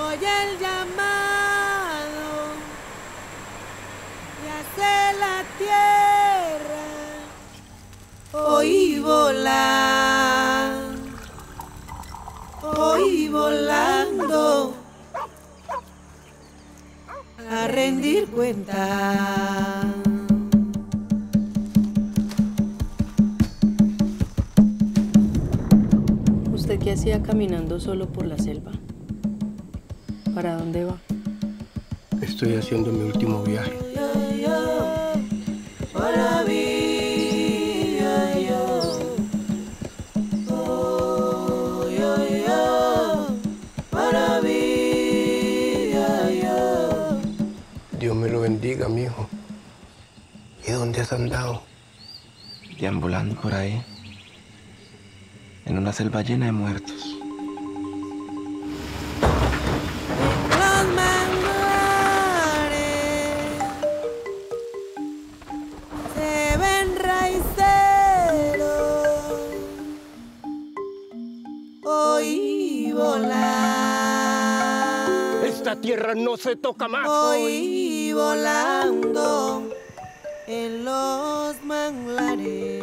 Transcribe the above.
Oye el llamado y hace la tierra. Oí volar, oí volando a rendir cuenta. ¿Usted qué hacía caminando solo por la selva? ¿Para dónde va? Estoy haciendo mi último viaje. Dios me lo bendiga, mi hijo. ¿Y dónde has andado? deambulando por ahí, en una selva llena de muertos. Esta tierra no se toca más. Voy volando en los manglares.